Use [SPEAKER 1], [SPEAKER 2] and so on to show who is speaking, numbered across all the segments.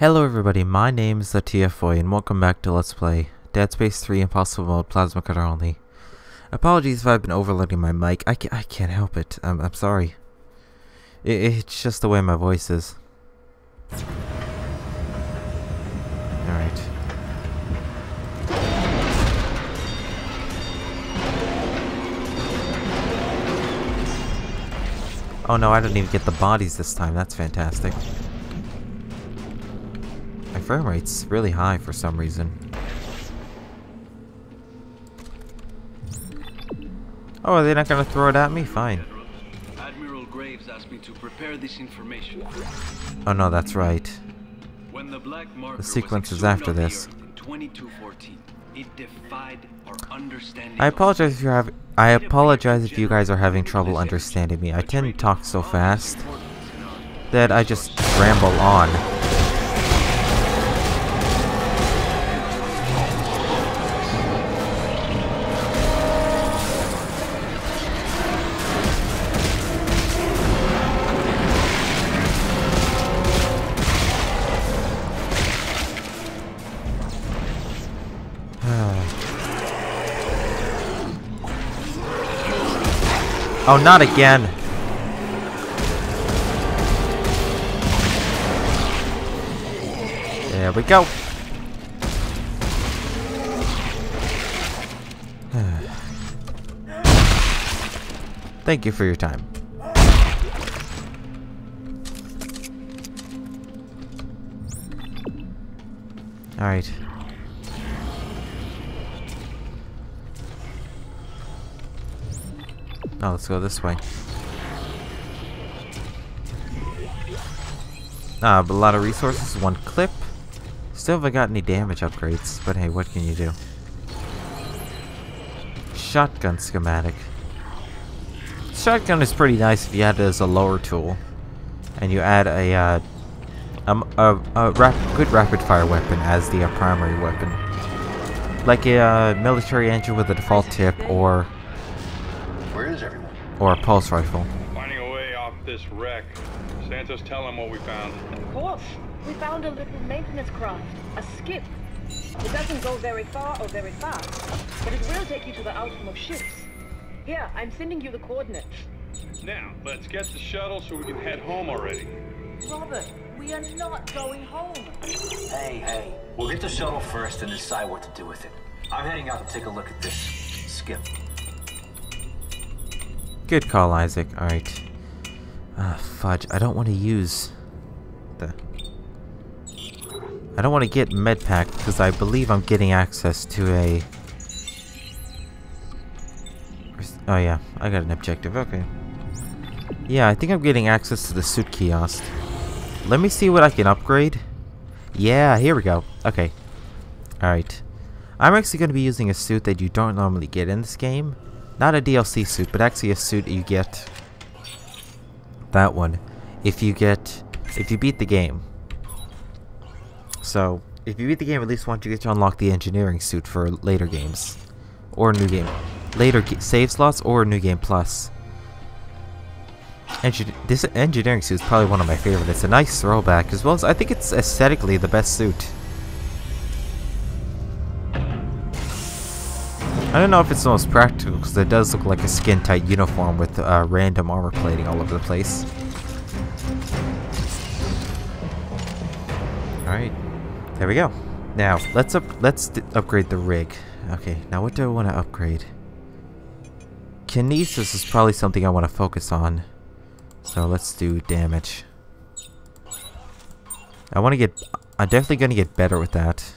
[SPEAKER 1] Hello everybody, my name is TFboy and welcome back to Let's Play Dead Space 3 Impossible Mode Plasma Cutter Only. Apologies if I've been overloading my mic, I, ca I can't help it, I'm, I'm sorry. I it's just the way my voice is. Alright. Oh no, I didn't even get the bodies this time, that's fantastic. Frame rate's really high for some reason. Oh, are they not gonna throw it at me? Fine.
[SPEAKER 2] Admiral Graves asked me to prepare this information.
[SPEAKER 1] Oh no, that's right.
[SPEAKER 2] When the black marker
[SPEAKER 1] sequence is after
[SPEAKER 2] the
[SPEAKER 1] this.
[SPEAKER 2] 2214, it defied our understanding
[SPEAKER 1] I apologize if you're having. I apologize if you guys are having trouble understanding me. I tend to talk so fast that I just ramble on. Oh, not again. There we go. Thank you for your time. Alright. Now let's go this way. Ah, but a lot of resources, one clip. Still haven't got any damage upgrades, but hey, what can you do? Shotgun schematic. Shotgun is pretty nice if you add it as a lower tool. And you add a, uh, um, a, a rap good rapid fire weapon as the uh, primary weapon. Like a uh, military engine with a default tip or? Or a pulse rifle.
[SPEAKER 3] Finding a way off this wreck. Santos, tell him what we found.
[SPEAKER 4] Of course. We found a little maintenance craft, a skip. It doesn't go very far or very fast, but it will take you to the outermost ships. Here, I'm sending you the coordinates.
[SPEAKER 3] Now, let's get the shuttle so we can head home already.
[SPEAKER 4] Robert, we are not going home.
[SPEAKER 5] Hey, hey. We'll get the shuttle first and decide what to do with it. I'm heading out to take a look at this skip.
[SPEAKER 1] Good call, Isaac. Alright. Ah, fudge. I don't want to use the... I don't want to get medpack because I believe I'm getting access to a... Oh yeah, I got an objective. Okay. Yeah, I think I'm getting access to the suit kiosk. Let me see what I can upgrade. Yeah, here we go. Okay. Alright. I'm actually going to be using a suit that you don't normally get in this game. Not a DLC suit, but actually a suit you get. That one. If you get... If you beat the game. So, if you beat the game at least once, you get to unlock the engineering suit for later games. Or new game. Later save slots or new game plus. This engineering suit is probably one of my favorite. It's a nice throwback, as well as I think it's aesthetically the best suit. I don't know if it's the most practical, because it does look like a skin-tight uniform with uh, random armor plating all over the place. Alright, there we go. Now, let's up let's upgrade the rig. Okay, now what do I want to upgrade? Kinesis is probably something I want to focus on. So let's do damage. I want to get... I'm definitely going to get better with that.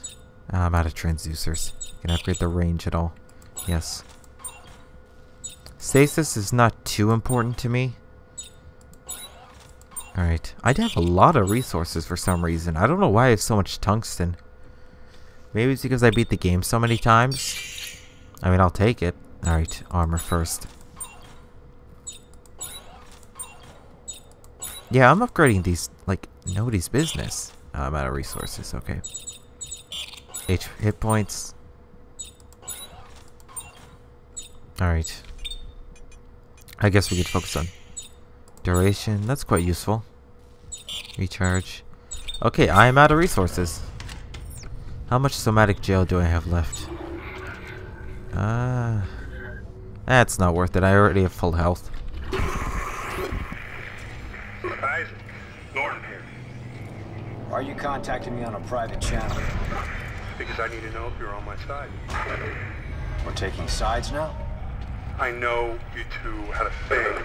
[SPEAKER 1] I'm out of transducers. Can upgrade the range at all? Yes. Stasis is not too important to me. Alright. I have a lot of resources for some reason. I don't know why I have so much tungsten. Maybe it's because I beat the game so many times. I mean, I'll take it. Alright, armor first. Yeah, I'm upgrading these like nobody's business. Uh, I'm out of resources, okay. H hit points. Alright. I guess we could focus on duration. That's quite useful. Recharge. Okay, I am out of resources. How much somatic gel do I have left? Ah, uh, that's not worth it. I already have full health.
[SPEAKER 3] Isaac, Norton here.
[SPEAKER 5] Why are you contacting me on a private channel?
[SPEAKER 3] Because I need to know if you're on my side.
[SPEAKER 5] We're taking sides now?
[SPEAKER 3] I know you two had a thing,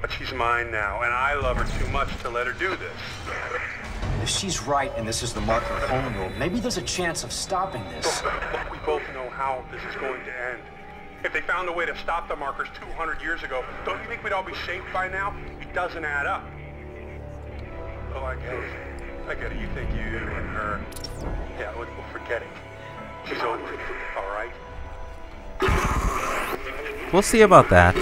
[SPEAKER 3] but she's mine now, and I love her too much to let her do this.
[SPEAKER 5] If she's right and this is the Marker of home rule, maybe there's a chance of stopping this.
[SPEAKER 3] Look, we both know how this is going to end. If they found a way to stop the markers 200 years ago, don't you think we'd all be safe by now? It doesn't add up. Oh, I get it. I get it. You think you and her... Yeah, we'll, we'll forget it. She's over it, all right?
[SPEAKER 1] We'll see about that.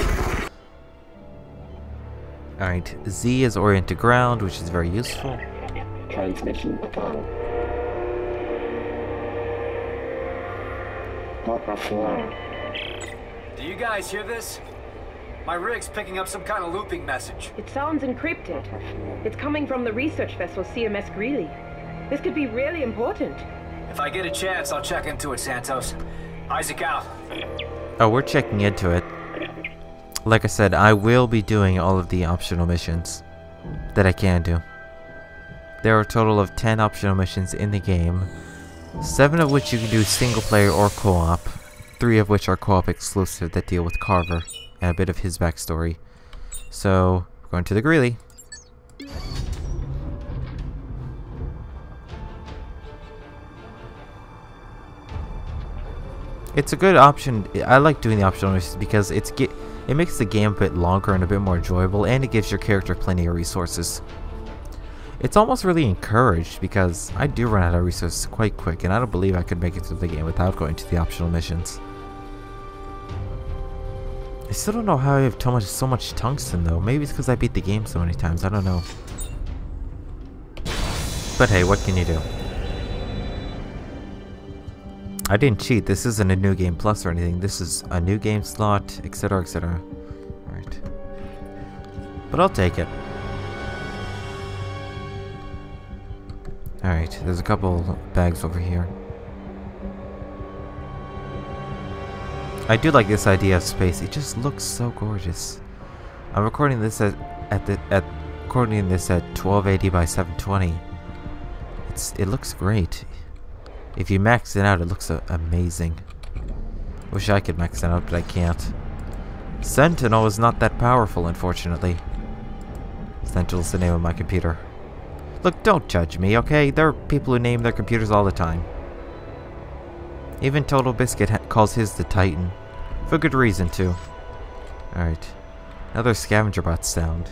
[SPEAKER 1] Alright, Z is orient to ground, which is very useful.
[SPEAKER 6] Transmission on. Microphone.
[SPEAKER 5] Do you guys hear this? My rig's picking up some kind of looping message.
[SPEAKER 4] It sounds encrypted. It's coming from the research vessel CMS Greeley. This could be really important.
[SPEAKER 5] If I get a chance, I'll check into it, Santos. Isaac out.
[SPEAKER 1] Oh, we're checking into it. Like I said, I will be doing all of the optional missions that I can do. There are a total of 10 optional missions in the game, 7 of which you can do single player or co-op, 3 of which are co-op exclusive that deal with Carver and a bit of his backstory. So, we're going to the Greeley. It's a good option. I like doing the optional missions because it's get it makes the game a bit longer and a bit more enjoyable, and it gives your character plenty of resources. It's almost really encouraged because I do run out of resources quite quick, and I don't believe I could make it through the game without going to the optional missions. I still don't know how I have much, so much tungsten though. Maybe it's because I beat the game so many times. I don't know. But hey, what can you do? I didn't cheat. This isn't a new game plus or anything. This is a new game slot, etc, etc. Alright. But I'll take it. Alright, there's a couple bags over here. I do like this idea of space. It just looks so gorgeous. I'm recording this at at the at recording this at 1280 by 720. It's it looks great. If you max it out, it looks uh, amazing. Wish I could max it out, but I can't. Sentinel is not that powerful, unfortunately. Sentinel's the name of my computer. Look, don't judge me, okay? There are people who name their computers all the time. Even TotalBiscuit calls his the Titan. For good reason, too. Alright. Another scavenger bot sound.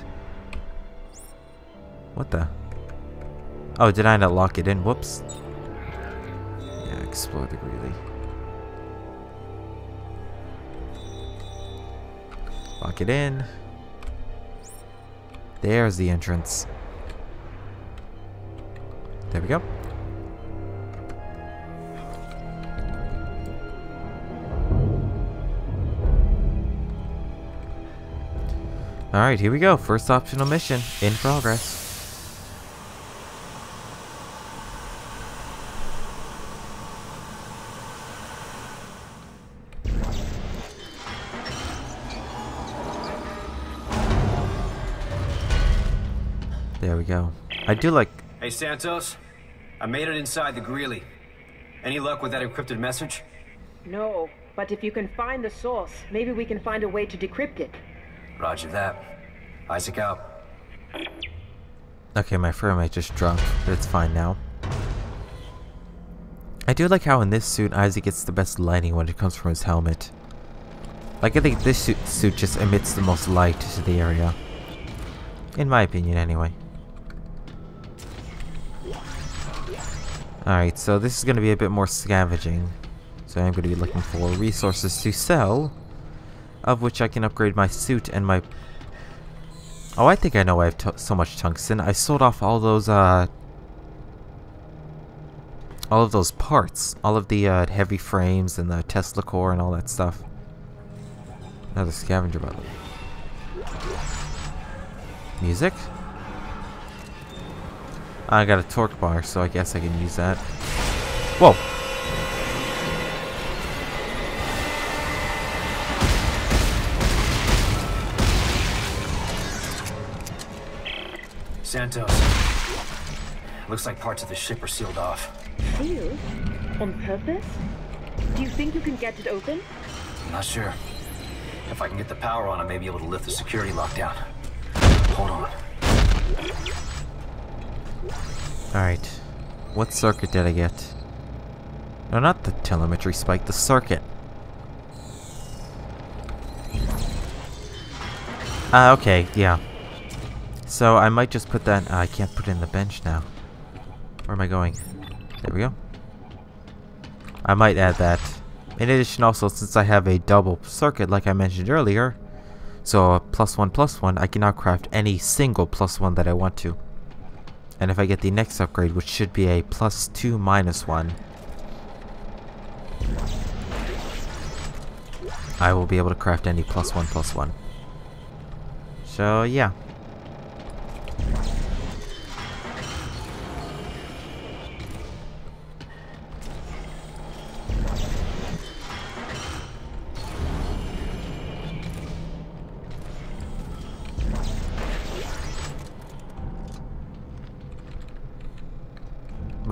[SPEAKER 1] What the? Oh, did I not lock it in? Whoops explore the Greeley. Lock it in. There's the entrance. There we go. Alright, here we go. First optional mission in progress. Go. I do like...
[SPEAKER 5] Hey, Santos. I made it inside the Greeley. Any luck with that encrypted message?
[SPEAKER 4] No, but if you can find the source, maybe we can find a way to decrypt it.
[SPEAKER 5] Roger that. Isaac out.
[SPEAKER 1] Okay, my frame rate just drunk, but it's fine now. I do like how in this suit Isaac gets the best lighting when it comes from his helmet. Like I think this suit, suit just emits the most light to the area. In my opinion anyway. Alright, so this is going to be a bit more scavenging. So I'm going to be looking for resources to sell, of which I can upgrade my suit and my... Oh, I think I know why I have so much tungsten. I sold off all those, uh... All of those parts. All of the uh, heavy frames and the Tesla core and all that stuff. Another scavenger button. Music? I got a torque bar, so I guess I can use that. Whoa!
[SPEAKER 5] Santos. Looks like parts of the ship are sealed off.
[SPEAKER 4] Sealed? On purpose? Do you think you can get it open?
[SPEAKER 5] I'm not sure. If I can get the power on, I may be able to lift the security lockdown. Hold on.
[SPEAKER 1] Alright. What circuit did I get? No, not the telemetry spike, the circuit. Ah, okay, yeah. So I might just put that... ah, I can't put it in the bench now. Where am I going? There we go. I might add that. In addition also, since I have a double circuit like I mentioned earlier, so plus one plus one, I can now craft any single plus one that I want to. And if I get the next upgrade, which should be a plus two minus one, I will be able to craft any plus one plus one. So yeah.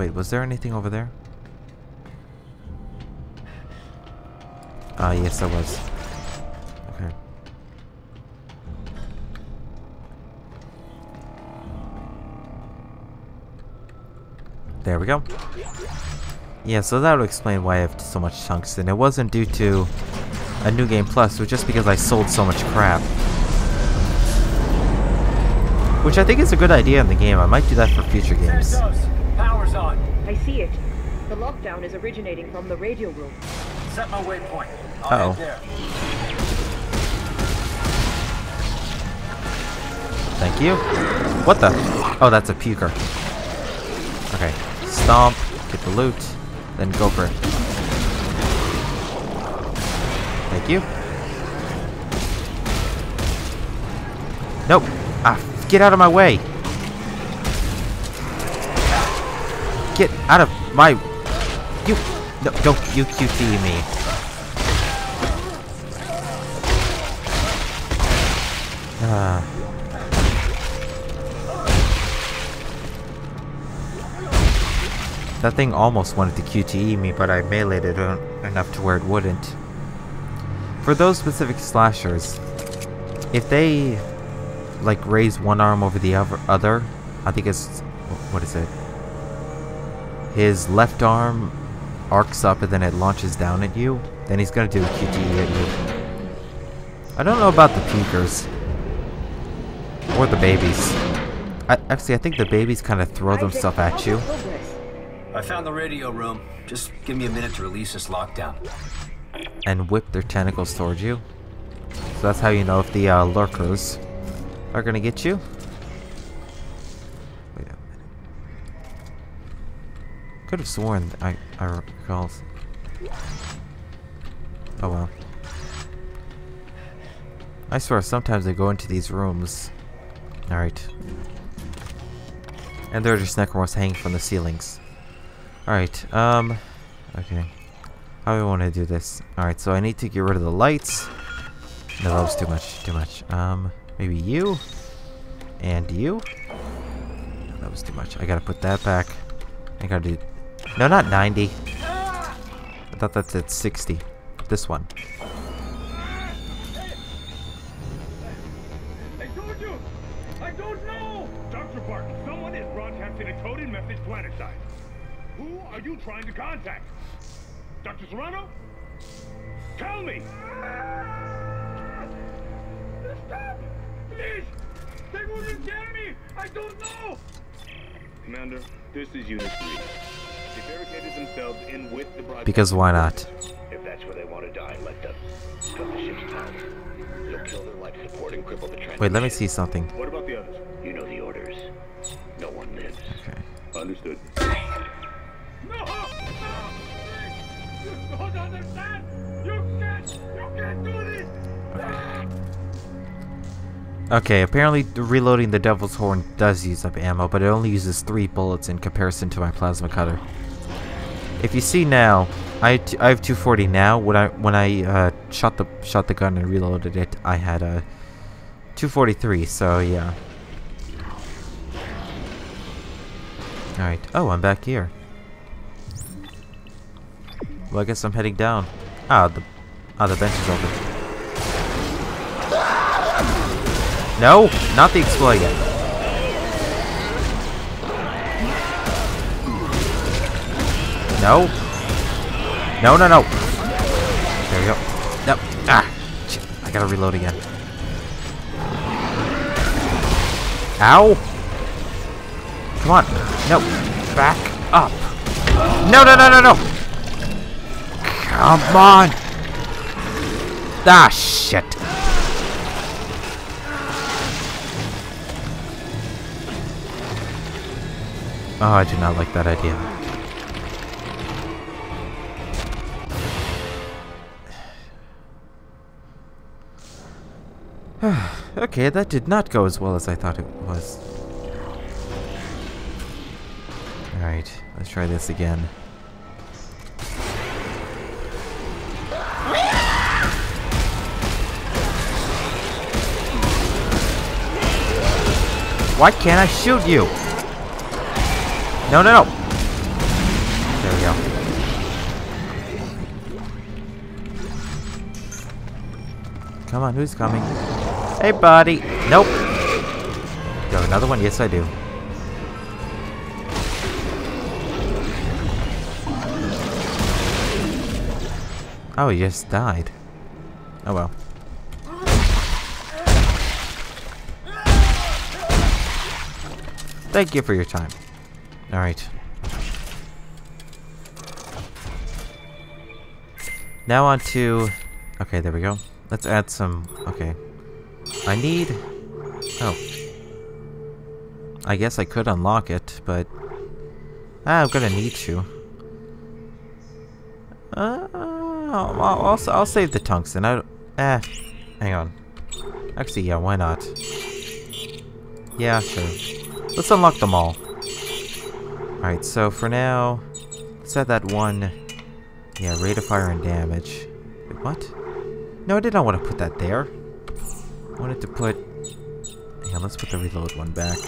[SPEAKER 1] Wait, was there anything over there? Ah, yes, there was. Okay. There we go. Yeah, so that would explain why I have so much tungsten. It wasn't due to a new game plus, it was just because I sold so much crap. Which I think is a good idea in the game. I might do that for future games.
[SPEAKER 5] Santos! Power's on.
[SPEAKER 4] I see it. The lockdown is originating from the radio room.
[SPEAKER 5] Set my waypoint. I'll
[SPEAKER 1] Uh-oh.
[SPEAKER 5] there.
[SPEAKER 1] Thank you. What the? Oh, that's a puker. Okay. Stomp, get the loot, then go for it. Thank you. Nope. Ah, get out of my way. Get out of my... You... No, don't you QT me. Ah. That thing almost wanted to QTE me, but I meleeed it en- enough to where it wouldn't. For those specific slashers, if they like raise one arm over the other I think it's what is it? His left arm arcs up and then it launches down at you, then he's gonna do a QTE at you. I don't know about the pukers or the babies. I, actually, I think the babies kind of throw themselves at you.
[SPEAKER 5] I found the radio room. Just give me a minute to release this lockdown.
[SPEAKER 1] and whip their tentacles towards you. So that's how you know if the uh, lurkers are gonna get you. Wait a minute. Could have sworn I I recall. Oh well. I swear sometimes they go into these rooms. Alright. And there are just necromorphs hanging from the ceilings. Alright, um okay. How do I want to do this? Alright, so I need to get rid of the lights. No, that was too much, too much. Um, maybe you? And you? No, that was too much. I gotta put that back. I gotta do... No, not 90. I thought that's at 60. This one.
[SPEAKER 3] I told you! I don't know! Dr. Park, someone is broadcasting a coded message planetside. Who are you trying to contact? Dr. Serrano? Tell me! Stop! Please! They wouldn't tell me! I don't know! Commander, this is Unit 3. They barricaded themselves in with the broadcast.
[SPEAKER 1] Because why not?
[SPEAKER 7] If that's where they want to die, let them. Cut the ship's power. You'll kill their life support and cripple the transmission.
[SPEAKER 1] Wait, let me see something.
[SPEAKER 3] What about the others?
[SPEAKER 7] You know the orders. No one lives.
[SPEAKER 1] Okay.
[SPEAKER 3] Understood. No! No! You don't understand! You can't! You can't do this!
[SPEAKER 1] Okay, apparently reloading the Devil's Horn does use up ammo, but it only uses three bullets in comparison to my plasma cutter. If you see now, I, t I have 240 now. When I when I uh, shot the shot the gun and reloaded it, I had a 243. So yeah. All right. Oh, I'm back here. Well, I guess I'm heading down. Ah, the ah the bench is open. No, not the exploit No. No, no, no. There we go. No. Ah. I gotta reload again. Ow. Come on. No. Back up. No, no, no, no, no. Come on. Ah, shit. Oh, I do not like that idea. okay, that did not go as well as I thought it was. Alright, let's try this again. Why can't I shoot you? No, no, no. There we go. Come on, who's coming? Hey, buddy. Nope. You have another one? Yes, I do. Oh, he just died. Oh well. Thank you for your time. Alright. Now on to... Okay, there we go. Let's add some... Okay. I need... Oh. I guess I could unlock it, but... Ah, I'm gonna need to. Uh, I'll, I'll, I'll save the tungsten. I... Eh. Hang on. Actually, yeah, why not? Yeah, sure. Let's unlock them all. Alright, so for now, let's add that one... Yeah, rate of fire and damage. Wait, what? No, I did not want to put that there. Wanted to put... Yeah, let's put the reload one back.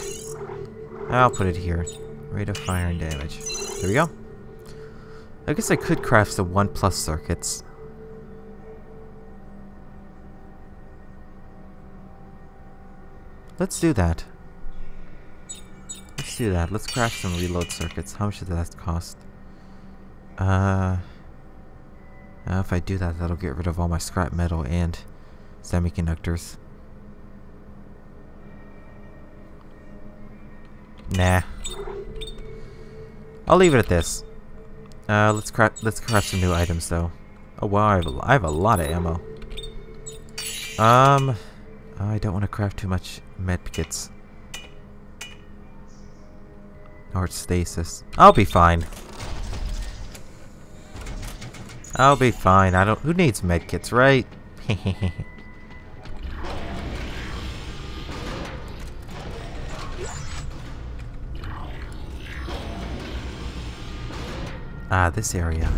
[SPEAKER 1] I'll put it here. Rate of fire and damage. There we go. I guess I could craft the 1 plus circuits. Let's do that. Let's do that. Let's craft some reload circuits. How much does that cost? Uh, uh, if I do that, that'll get rid of all my scrap metal and semiconductors. Nah. I'll leave it at this. Uh, let's craft let's craft some new items though. Oh wow, I have a, I have a lot of ammo. Um, I don't want to craft too much medkits. Or stasis. I'll be fine. I'll be fine. I don't. Who needs medkits, right? ah, this area.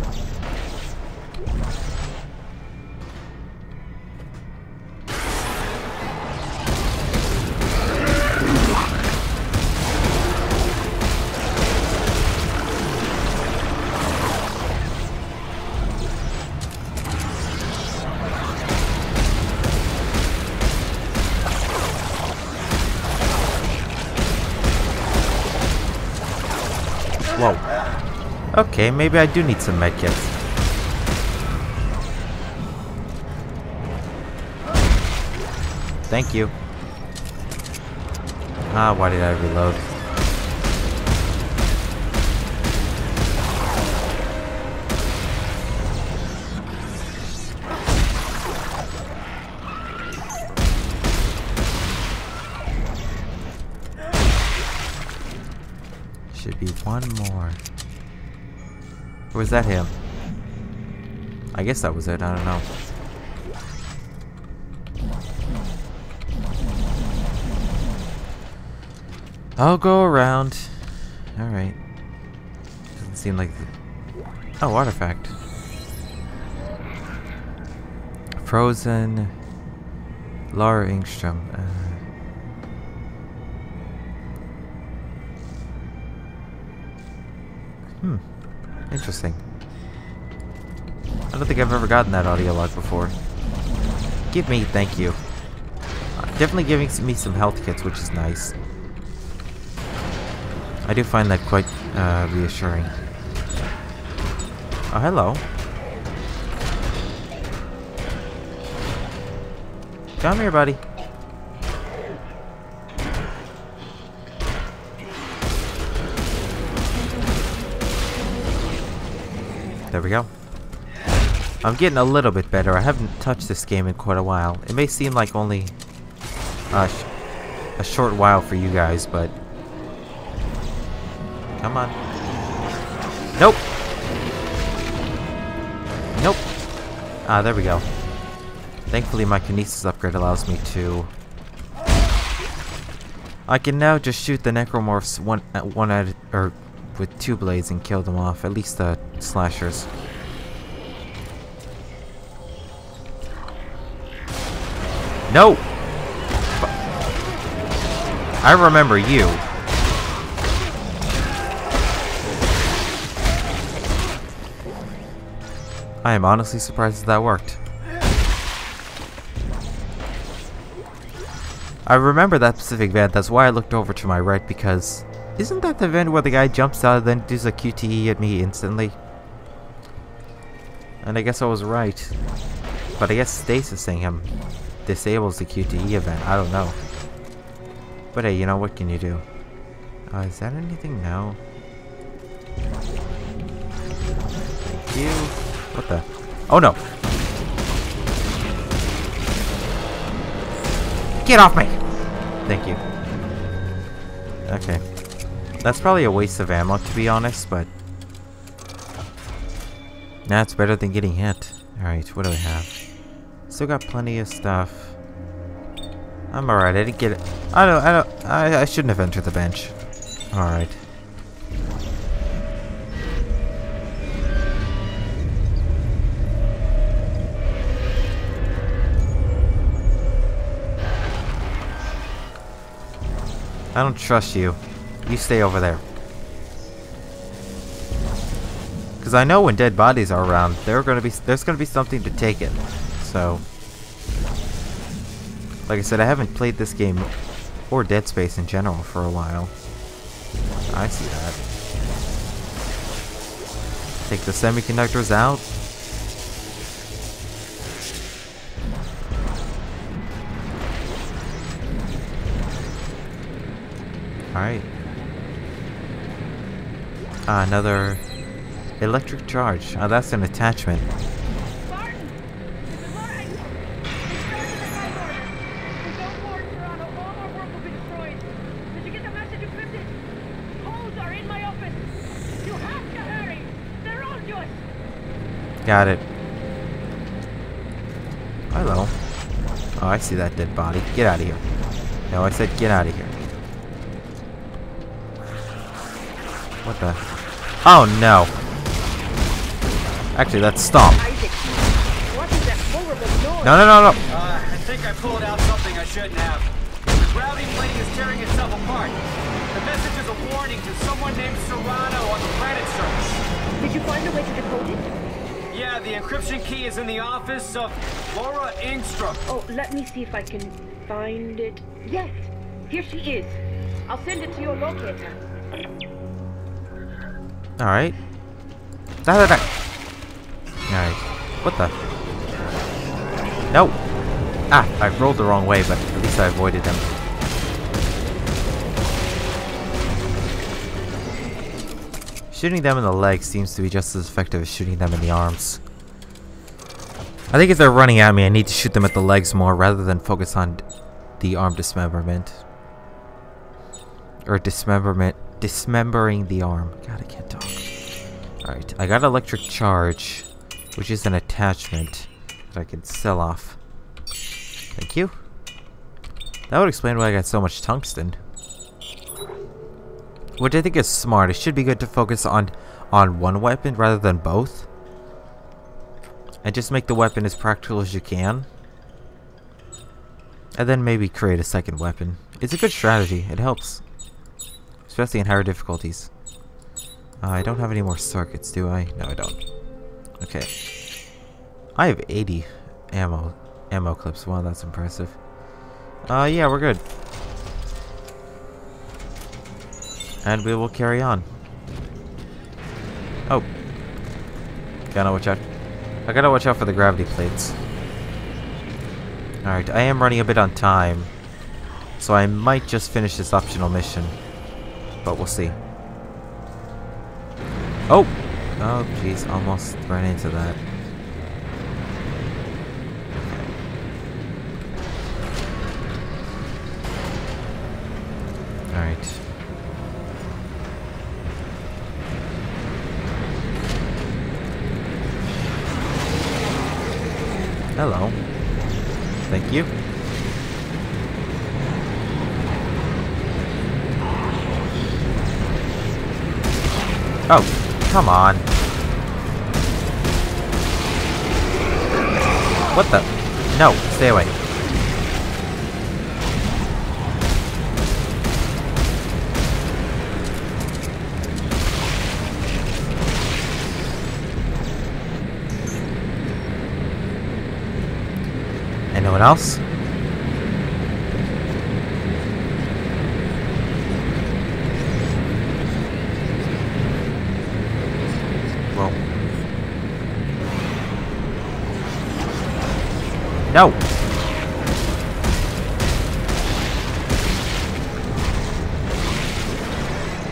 [SPEAKER 1] Okay, maybe I do need some medkits. Thank you. Ah, why did I reload? Should be one more. Or was that him? I guess that was it, I don't know. I'll go around. Alright. Doesn't seem like... The... Oh, artifact. Frozen... Laura Ingstrom. Uh... Hmm. Interesting. I don't think I've ever gotten that audio log before. Give me, thank you. Uh, definitely giving me some health kits, which is nice. I do find that quite uh, reassuring. Oh, hello. Come here, buddy. There we go. I'm getting a little bit better. I haven't touched this game in quite a while. It may seem like only sh a short while for you guys, but... Come on. Nope! Nope! Ah, there we go. Thankfully my kinesis upgrade allows me to... I can now just shoot the necromorphs one at one at or with two blades and kill them off, at least the slashers. No! I remember you. I am honestly surprised that, that worked. I remember that specific vent, that's why I looked over to my right, because... Isn't that the vent where the guy jumps out and then does a QTE at me instantly? And I guess I was right. But I guess stasis saying him disables the QTE event, I don't know. But hey, you know, what can you do? Uh, is that anything? now? Thank you. What the? Oh no! Get off me! Thank you. Okay. That's probably a waste of ammo, to be honest, but... Nah, it's better than getting hit. Alright, what do I have? Still got plenty of stuff. I'm alright, I didn't get it. I don't, I don't, I, I shouldn't have entered the bench. Alright. I don't trust you. You stay over there. Because I know when dead bodies are around, there are gonna be there's gonna be something to take it. So, like I said, I haven't played this game or Dead Space in general for a while. I see that. Take the semiconductors out. Alright. Ah, another electric charge. Oh, that's an attachment. Got it. Hello. Oh, I see that dead body. Get out of here. No, I said get out of here. What the? Oh no. Actually, let's stop.
[SPEAKER 4] Isaac, what is that horrible noise?
[SPEAKER 1] No, no, no, no.
[SPEAKER 8] Uh, I think I pulled out something I shouldn't have. The gravity plane is tearing itself apart. The message is a warning to someone named Serrano on the planet surface.
[SPEAKER 4] Did you find a way to decode it?
[SPEAKER 8] Yeah, the encryption key is in the office of Laura Ingstrom.
[SPEAKER 4] Oh, let me see if I can find it. Yes, here she is. I'll send it to your locator.
[SPEAKER 1] Alright. Da, da, da. What the? No! Ah, I rolled the wrong way, but at least I avoided them. Shooting them in the legs seems to be just as effective as shooting them in the arms. I think if they're running at me, I need to shoot them at the legs more rather than focus on the arm dismemberment. Or dismemberment. Dismembering the arm. God, I can't talk. Alright, I got electric charge, which is an attachment that I can sell off. Thank you. That would explain why I got so much tungsten. Which I think is smart. It should be good to focus on on one weapon rather than both. And just make the weapon as practical as you can. And then maybe create a second weapon. It's a good strategy. It helps. Especially in higher difficulties. Uh, I don't have any more circuits, do I? No, I don't. Okay. I have 80 ammo ammo clips. Wow, that's impressive. Uh, yeah, we're good. And we will carry on. Oh. Gotta watch out. I gotta watch out for the gravity plates. Alright, I am running a bit on time. So I might just finish this optional mission. But we'll see. Oh! Oh, jeez, almost ran into that. Alright. Hello. Thank you. Oh, come on. What the? No, stay away. Anyone else? Whoa. No!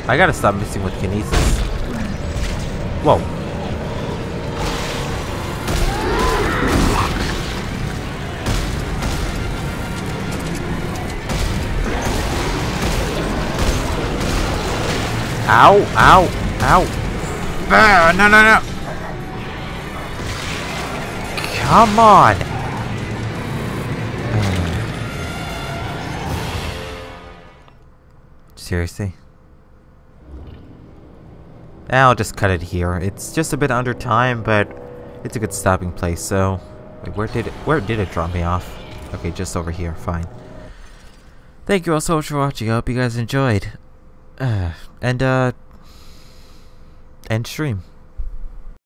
[SPEAKER 1] I gotta stop missing with kinesis. Whoa. Ow, ow, ow. Ah, no, no, no. Come on. Seriously? I'll just cut it here. It's just a bit under time, but it's a good stopping place, so... Wait, where did it, where did it drop me off? Okay, just over here. Fine. Thank you all so much for watching. I hope you guys enjoyed. Uh, and, uh... End stream.